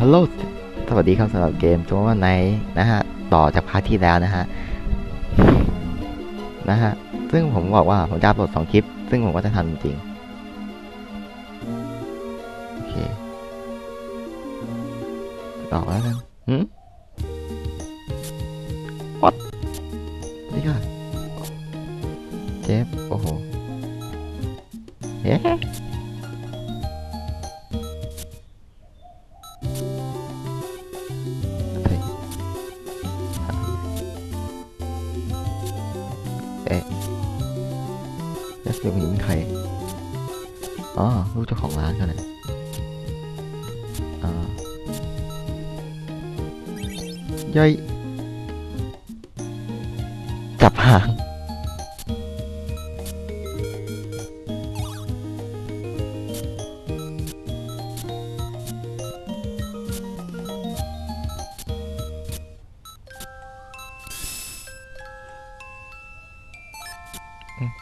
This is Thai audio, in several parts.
ฮัลโหล สวัสดีครับสำหรับเกมจังว่าไนนะฮะ ต่อจากพาร์ทที่แล้วนะฮะ นะฮะ ซึ่งผมบอกว่าผมจะอัพโหลดสองคลิป ซึ่งผมก็จะทำจริง โอเค ต่อแล้วกันหืม what นี่ค่ะเจฟโอ้โหเย้ ยจับหาง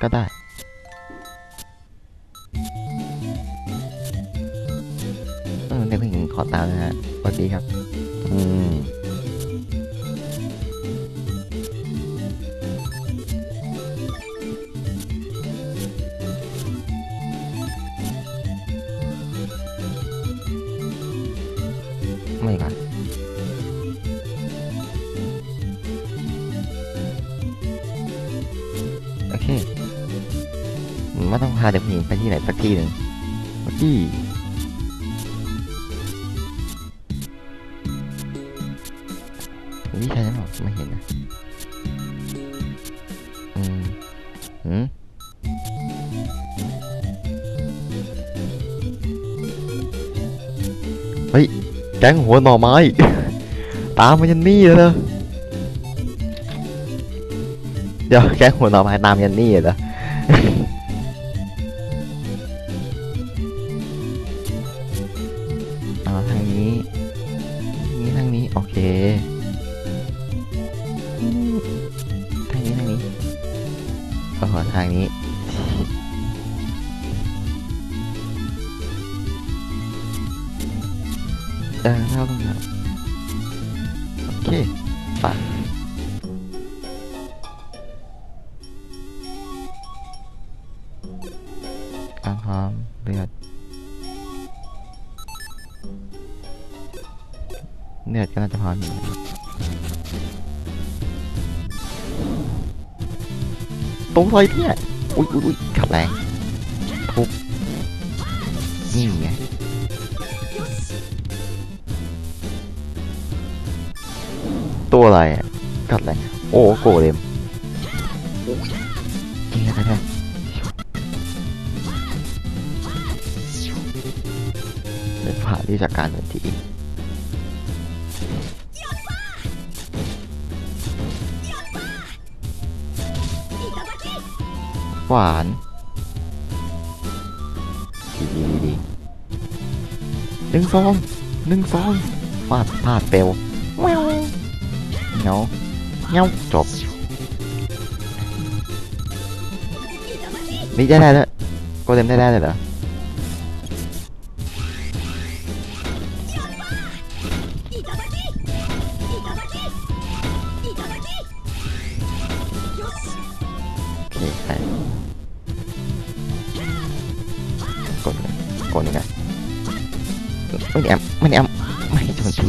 ก็ได้เออเด็กผู้หญิงขอตามนะฮะสวัสดีครับ สักที่หนึ่งเมื่อกี้วิชัยนั้นบอกไม่เห็นนะอืมอืมเฮ้ย แก๊งหัวหน่อไม้ ตามมายันนี่เลยเหรอเดี๋ยวแก๊งหัวหน่อไม้ตามยันนี่เลยเหรอ อาหารเลือด เลือดก็น่าจะพออยู่ตรงซอยเนี่ย อุ้ยอุ้ยขับแรงทุบนี่ไงตัวอะไรอะกัดอะไรโอ้โกเลม ที่จากการทันทีหวานดีดีดีดีหนึ่งซองหนึ่งซองฟาดพลาดเปลวแววเงาเงาจบนี่ได้ได้แล้วโกเลมได้ได้เลยเหรอ ม่ได้แอมม่ได้แอมไม่ให้โจมตี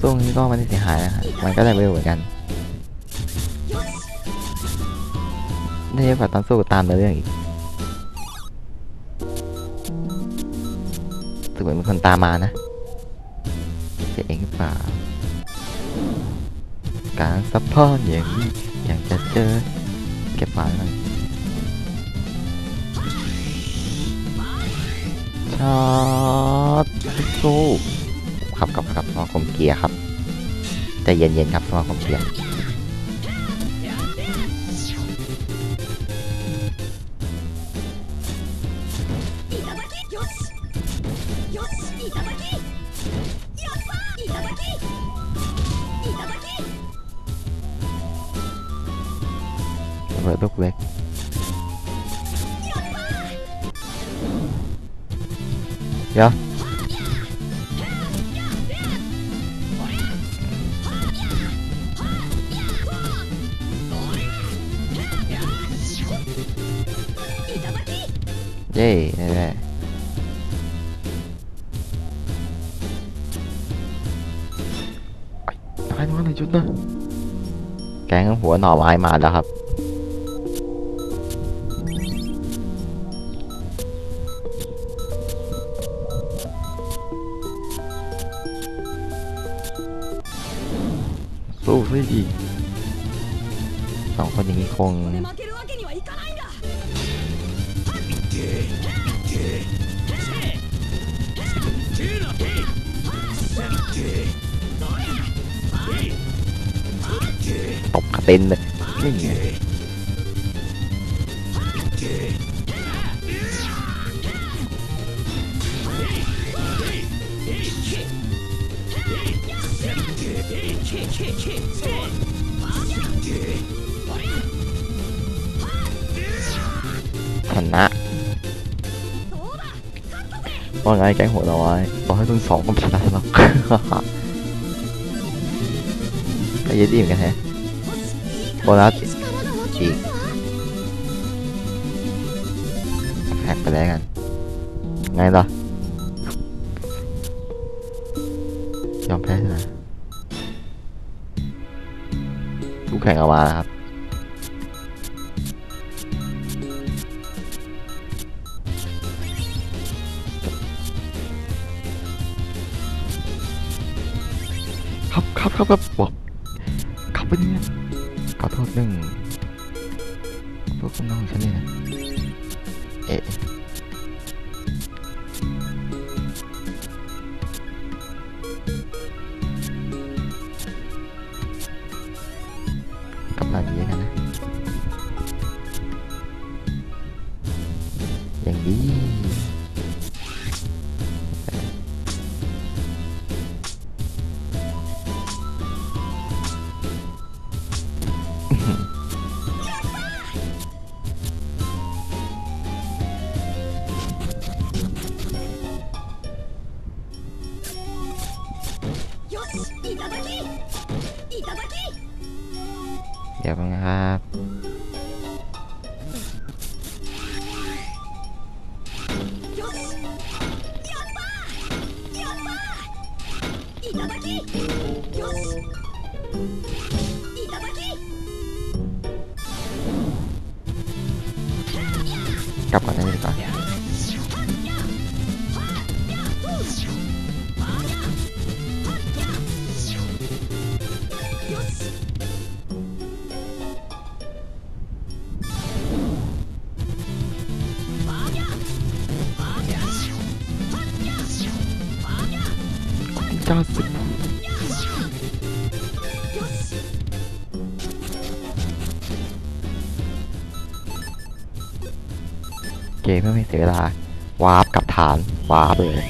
ช่วงนี้ก็ม่ได้เสียหายนะฮะมันก็ได้เร็วเหมือนกัน ได้เยอะกว่าตอนสู้ตามเรื่องอีกสึกเหมือนมีคนตามมานะจะเองหรือเปล่า การซัพพอร์ตอย่างนี้อยากจะเจอเก็บฝาหน่อย ครับสู้ครับครับครับสมาคมเกียร์ครับใจเย็นๆครับสมาคมเกียร์ ตายมาในจุดนะแกงหัวหน่อไม้มาแล้วครับ สู้สิดีสองคนอย่างนี้คง เด็นเลยนี่ไงชนะว่าไงแก๊งหัวน้อยต่อให้ต้องสองก็ชนะหรอกก็ยืดดีเหมือนกันแฮะ โบนัสอีกแฮกไปแล้วกัน ไงล่ะ ยอมแพ้ใช่ไหมผู้แข่งเอามาแล้วครับครับครับครับครับบ กลั สียเวลาวาร์ปกับฐานวาร์ปเลย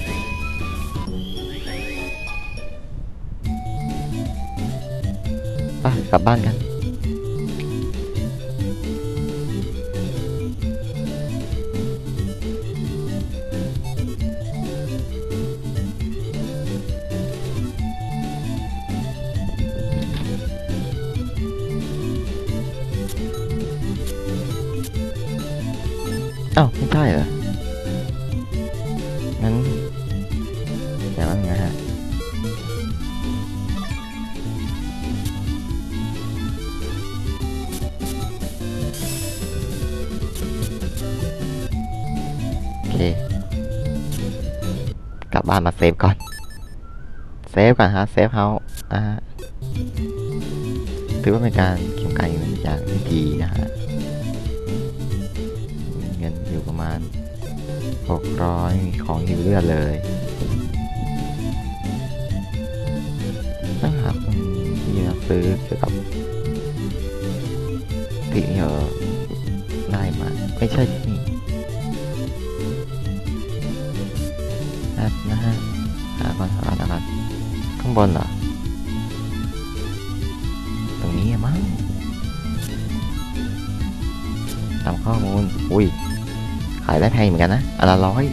ไปกลับบ้านกันอ้าวไม่ใช่เหรอ บ้านมาเซฟก่อน เซฟก่อนฮะเซฟเฮาอ่าถือว่าเป็นการเก็บการเงินอย่างที่ดีนะฮะเงินอยู่ประมาณ 600 มีของหิวเลือดเลยต้องหาคนที่จะซื้อเกี่ยวกับสิ่งที่เราได้มา ไม่ใช่ อนหาก่อนะครับข้างบนเหรอ ตรงนี้อะมั้งตามข้อมูล อุ้ย ขายได้แพงเหมือนกันนะอันละร้อย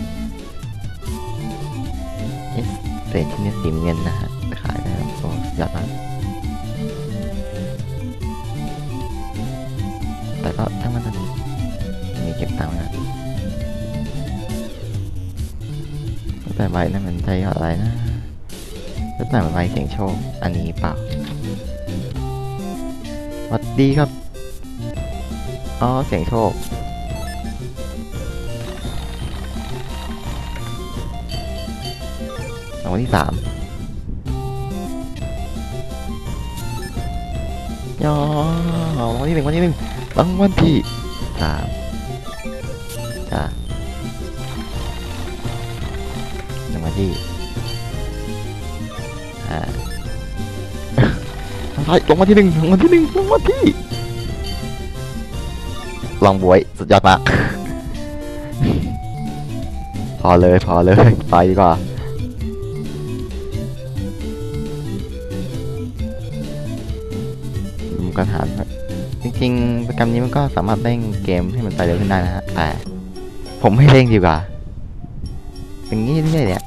เศษชิ้นนี้สีเงินนะฮะ ขายได้ครับโอ้ยอดมากแต่ก็ทั้งมันมีเก็บตังค์นะ แต่ใบนั่นมันใจอะไรนะแล้วแต่ใบเสียงโชค อันนี้เปล่าวัสดีครับ อ๋อ เสียงโชค รางวัลที่สามยอรางวัลที่หนึ่งรางวัลที่หนึ่งรางวัลที่สามจ้า รางวัลที่อ่าทางซ้ายรางวัลที่หนึ่งรางวัลที่หนึ่งรางวัลที่ลองบวยสุดยอดมาก พอเลยพอเลยไปดีกว่าดูกันหารครับจริงๆโปรแกรมนี้มันก็สามารถเร่งเกมให้มันไปเร็วขึ้นได้นะฮะแต่ผมไม่เร่งดีกว่า เป็นงี้เรื่อยๆเนี่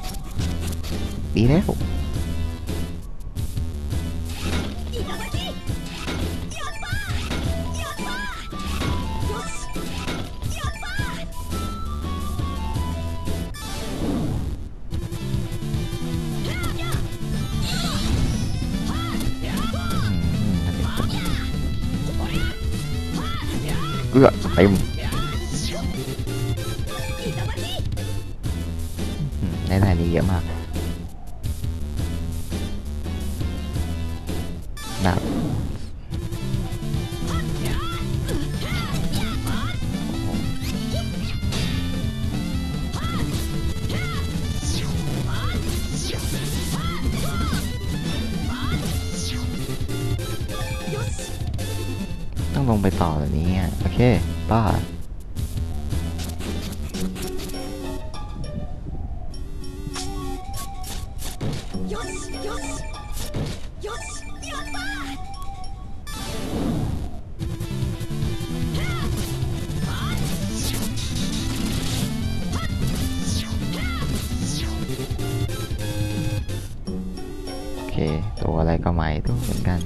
ใหม่ด้วยเหมือนกัน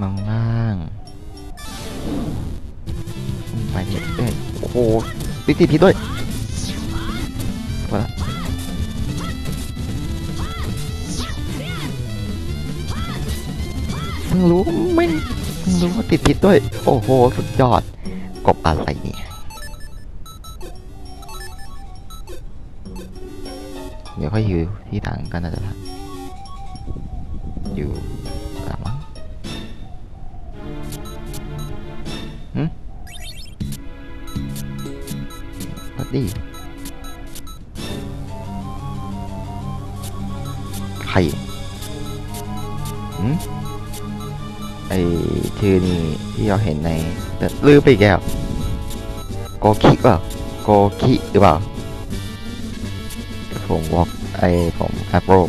มองล่างไปเยอะเลยโอ้โหติดติดพิษด้วย ด้วย โอ้โห สุดยอด กบอะไรเนี่ย เดี๋ยวค่อยอยู่ที่ถังก็น่าจะทันอยู่หลังมั้งหืมพัดดีใครหืม ไอชื่อนี่ที่เราเห็นในแต่ลืมไปอีกแล้วโกคิเปล่าโกคิหรือเปล่าผมวอกไอผมแอปเปิล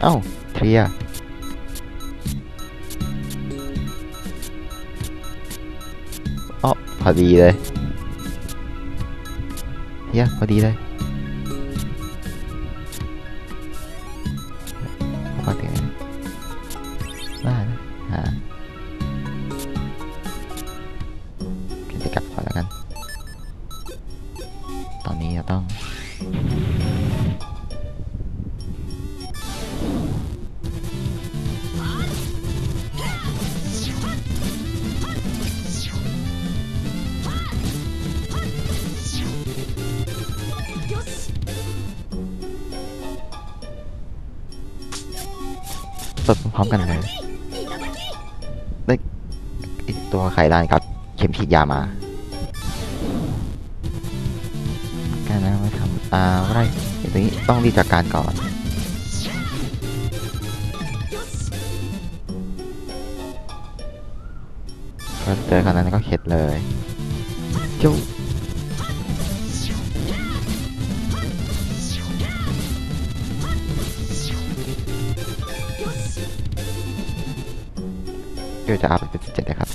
เอ้าเทียอ๋อพอดีเลยเฮียพอดีเลย พร้อมกันเลย ได้ตัวไข่ลานกับเข็มฉีดยามา การนั้มาทำอ่าไรตัวนี้ต้องรีจัดการก่อนเจอกันนั้นก็เข็ดเลยจุ๊ เดี๋ยวจะอัพเป็นสิบเจ็ดนะครับ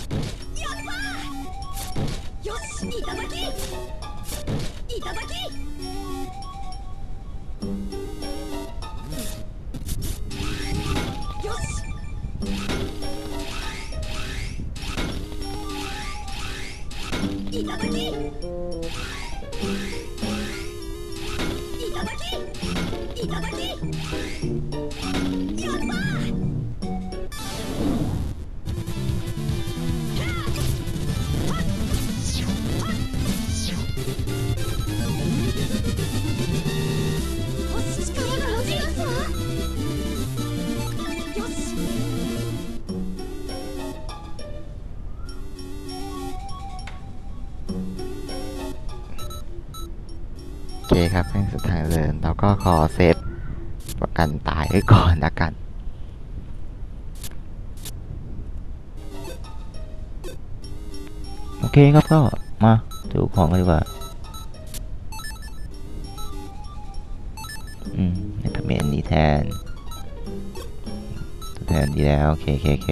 ครับเป็นสุดทางเดินเราก็ขอเซฟประกันตายไว้ก่อนละกัน โอเคครับก็มาดูของกันดีกว่า อืมในทะเบียนนี้แทน แทนดีแล้ว โอเคโอเคโอเค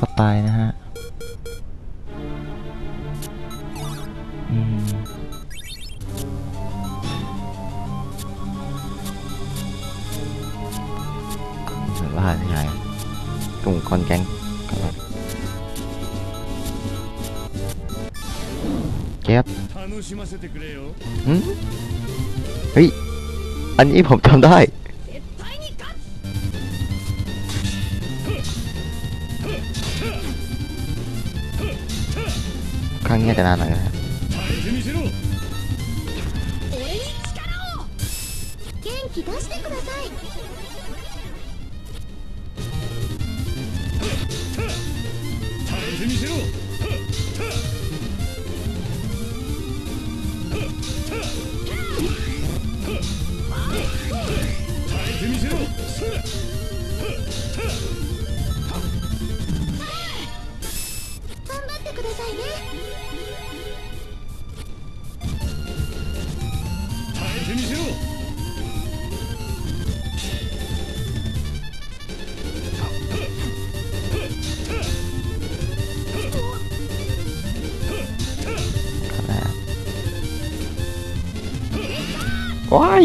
สไตล์นะฮะรหัสยังไงกลุ่มคนแก๊งเก็บเฮ้ย อันนี้ผมทำได้ ว้าย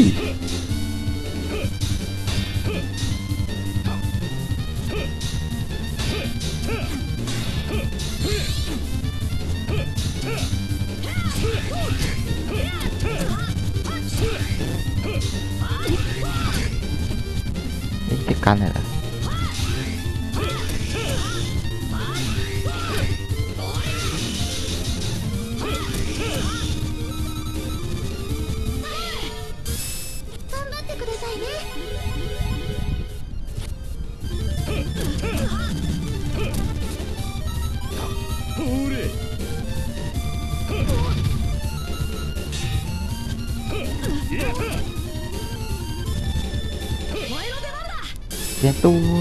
เ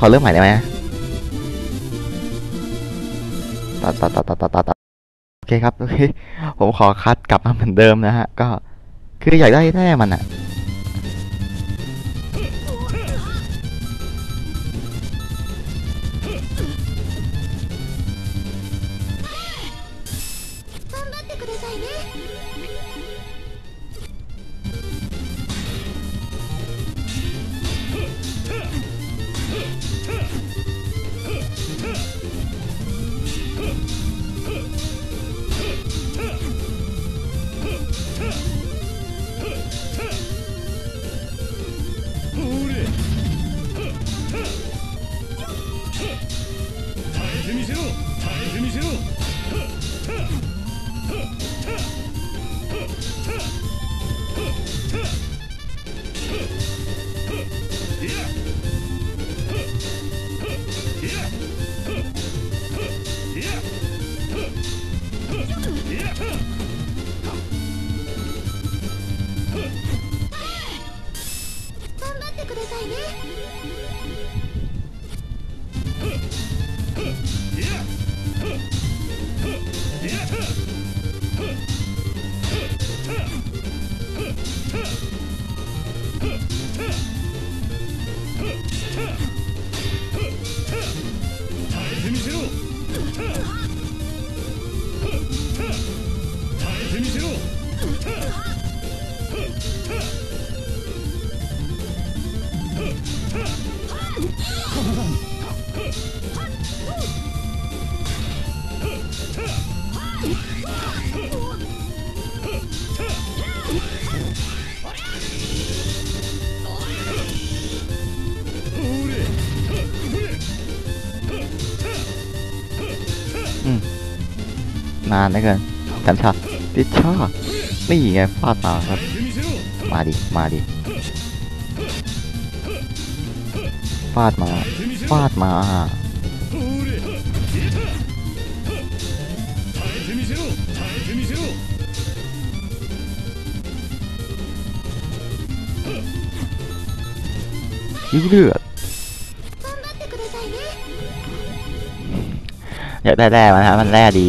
ขอเริ่มใหม่ได้ไหมตัดตัดตัดตัดตัดตัดโอเคครับโอเคผมขอคัดกลับมาเหมือนเดิมนะฮะ ก็คืออยากได้แน่มันอะานนะเกินแถมชาติชาไม่ไงฟาดมาครับ มาดิ มาดิ ฟาดมา ฟาดมา ยิ้วเลือดอยากได้แร่มาครับมันแร่ดี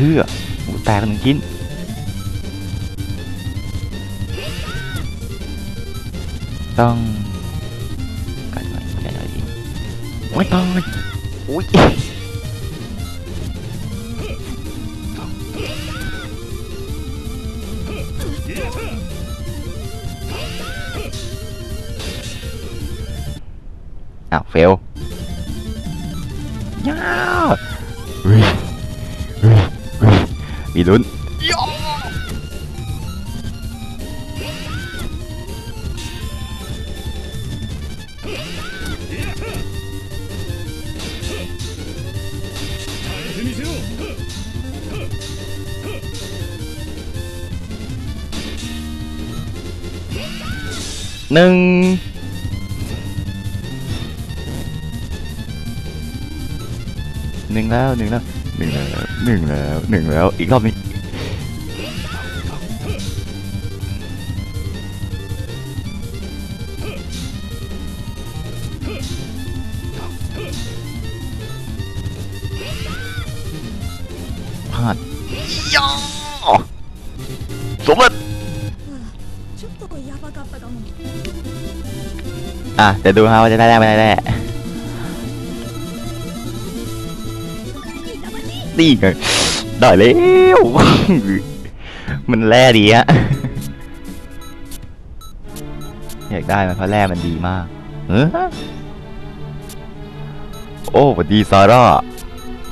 ไอ้เพื่อหมูแตกหนึ่งชิ้นต้อ lớn. Nâng. Nâng lao nâng lao หนึ่งแล้วหนึ่งแล้วหนึ่งแล้วอีกรอบนี้พลาดย่อสมบัติอะเดี๋ยวดูฮะว่าจะได้แรกไม่ได้แรก นี่ไงได้แล้วมันแร่ดีฮะอยากได้มันเพราะแร่มันดีมากเออโอ้สวัสดีซาร่า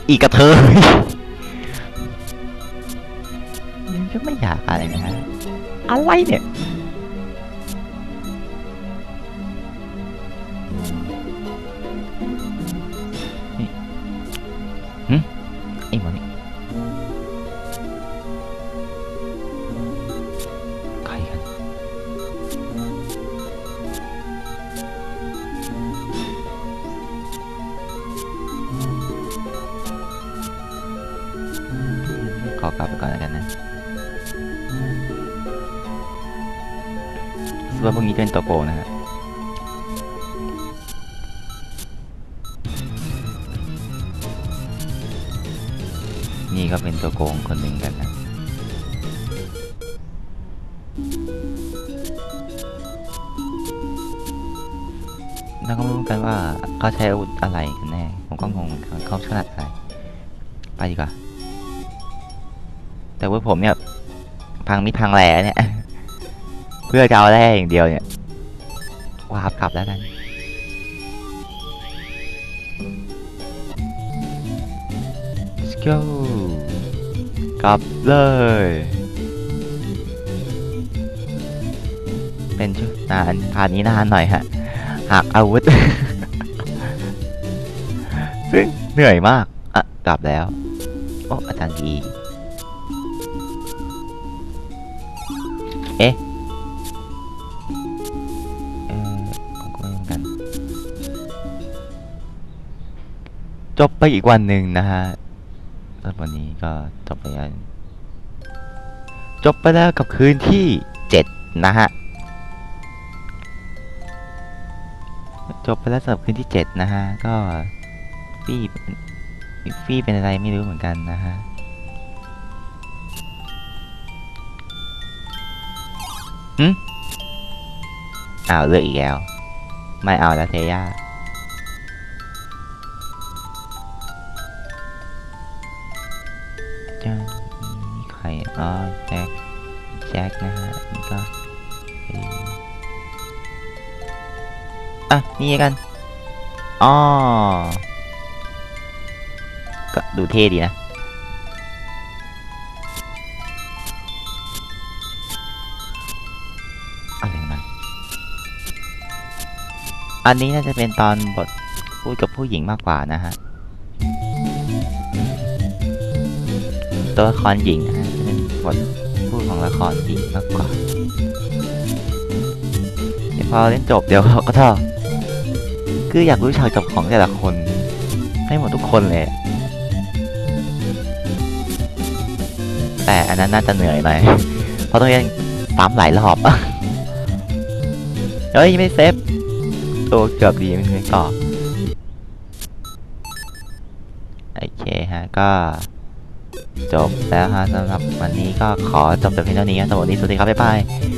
อีกกระเทยยังจะไม่อยากอะไรนะฮะอะไรเนี่ย นี่ก็เป็นตัวโกงคนหนึ่งกันนะ「แล้วก็ไม่รู้กันว่าเขาใช้อาวุธอะไรกันแน่ ผมก็งงเหมือนกันเขาขนาดอะไร ไปดีกว่า แต่ว่าผมเนี่ย พังมิพังแหลเนี่ย เพื่อจะเอาแร่อย่างเดียวเนี่ยวาบกลับแล้วกัน Let's go กลับเลย เป็นชุดนานพานี้นานหน่อยฮะหักอาวุธ ซึ่งเหนื่อยมาก อะ กลับแล้ว โอ้ อาจารย์ดี เอ๊ะเออเหมือนกันจบไปอีกวันหนึ่งนะฮะ แล้ววันนี้ก็จบไปแล้วจบไปแล้วกับคืนที่เจ็ดนะฮะ จบไปแล้วสำหรับคืนที่เจ็ดนะฮะ ก็ฟี่ฟี่เป็นอะไรไม่รู้เหมือนกันนะฮะหึอ้าวเลือกอีกแล้ว ไม่เอาแล้วเทย่า อ๋อแจ็คแจ็คนะฮะนี่ก็อ่ออะนี่กันอ๋อก็ดูเท่ดีนะอะไรมันอันนี้น่าจะเป็นตอนบทพูดกับผู้หญิงมากกว่านะฮะ ตัวละครหญิง ทพูดของละครหญิงมากกว่าเดี๋ยวพอเล่นจบเดี๋ยวเขาก็ท่อคืออยากรู้ฉากจบของแต่ละคน ให้หมดทุกคนเลย แต่อันนั้นน่าจะเหนื่อยหน่อยเพราะต้องเล่นซ้ำหลายรอบ เฮ้ยไม่เซฟตัวเกือบดีไม่ไม่ก่อโอเคฮะก็ จบแล้วฮะสำหรับวันนี้ก็ขอจบแต่เพียงเท่านี้สวัสดีสวัสดีครับบ๊ายบาย